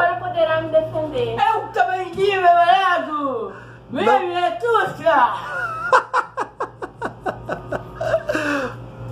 agora poderá me defender. Eu também vi, meu marido! Minha Não. Tusca!